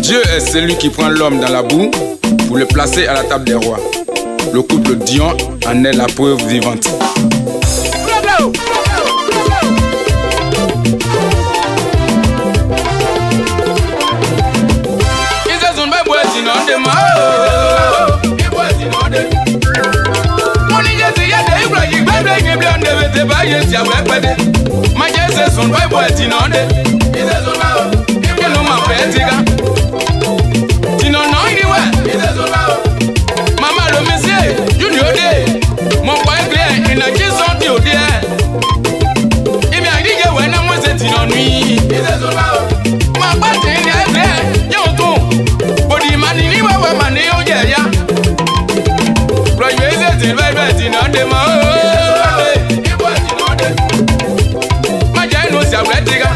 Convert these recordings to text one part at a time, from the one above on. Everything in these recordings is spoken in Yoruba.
Dieu est celui qui prend l'homme dans la boue pour le placer à la table des rois. Le couple Dion en est la preuve vivante. ebe nye bia nde bete ba ye si awe pede ma je se sun ba bo ti no de ise sun ba o ibu no ma pe ti ga ready, girl.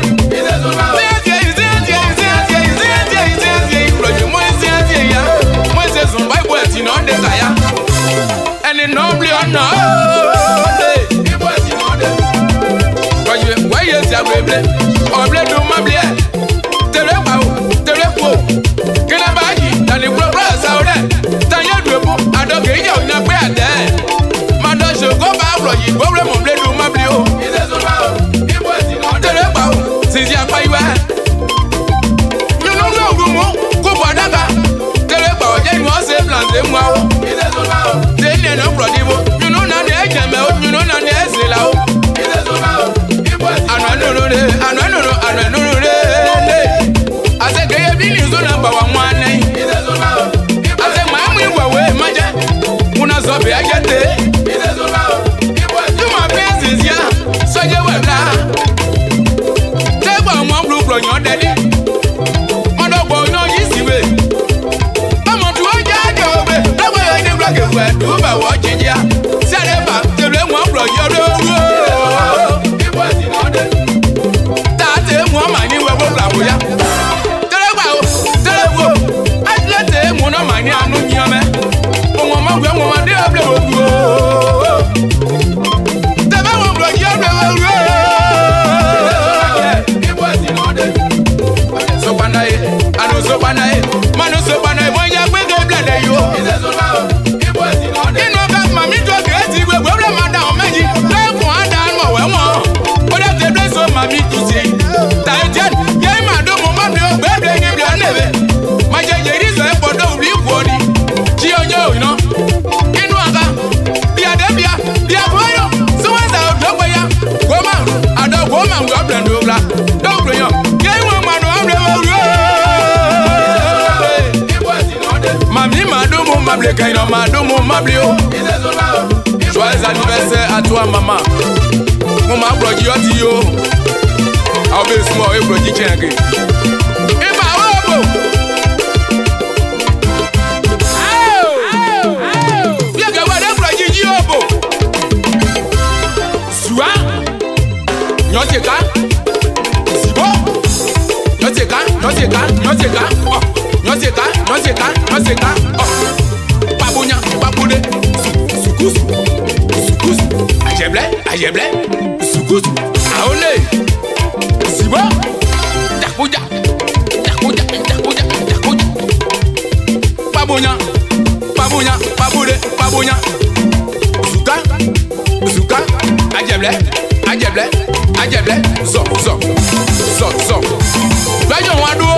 Onyodeli. Kaino Madumu Mablio Joyeux anniversaire à toi maman Mo ma broji oti yo I'll be small e broji chenge Iba wobo Nyoteka, Sibo, Nyoteka, Nyoteka, Nyoteka, oh, Nyoteka, Nyoteka, Nyoteka, oh. ayẹ̀blẹ́ sùkúsù àólè sìwọ́ jakuja, jakuja, jakuja, jakuja, pàbóyà pàbóyà pàbóde pàbóyà zùkà zùkà ajẹ̀blẹ́ ajẹ̀blẹ́ ajẹ̀blẹ́ zọ̀ zọ̀ zọ̀ zọ̀ gbẹ́jọ̀ wọn adúró.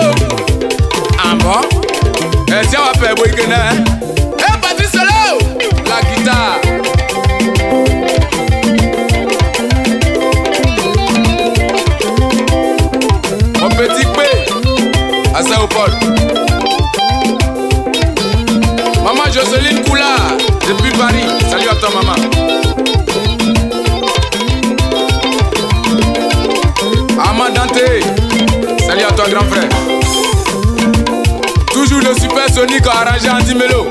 Maman Jocelyne Koula, depuis Paris. Salut à toi, maman. Maman Dante, salut à toi, grand frère. Toujours le super Sonic arrangé en 10 mélos.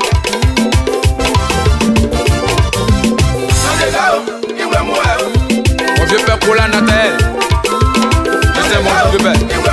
Mon vieux père Paula je mon père.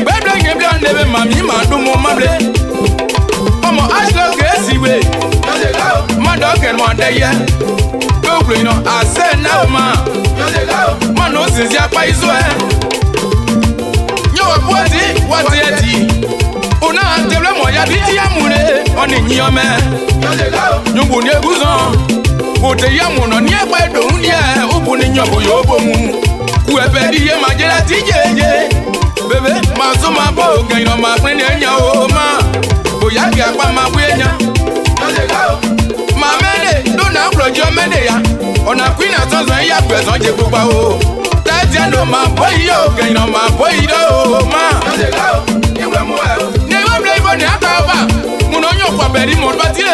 mgbeble ngeble ndebe mami ma ndu mo mable ọmọ ashlos ka esi we mmadụ oke ma ọdeye gogwe nọ ase na ma mmanụ osizi akpa izu e nyewa pụọti wọti eti una teble mọ ya biji ya mure ọ na-enyi ome nyugbu na-eguzo ote ya mụ nọ n'egbe edo ndị a ụbụ n'inyo bụ ya obomu kwu ebe dị ihe ma jere ati ije eje bébé máa sún máa bó kẹyìn ọmọ àpín ní ẹ̀yàn o máa bóyá kí apá máa wí ẹ̀yàn. Màá mẹ́lẹ̀ lónà àpòlọ́jọ́ mẹ́lẹ̀ ya ọ̀nà queen àtọ́sán yàgbẹ́ sàn jẹ pupa o. Tẹ́tí ẹ̀ ló máa bọ́ iye o kẹyìn ọmọ àbọ̀ ìdó o máa. Ní ìwé mi lè bọ̀ ní àtàwọn bá, mo náà yàn pàbẹ́rí mo bá tilẹ̀.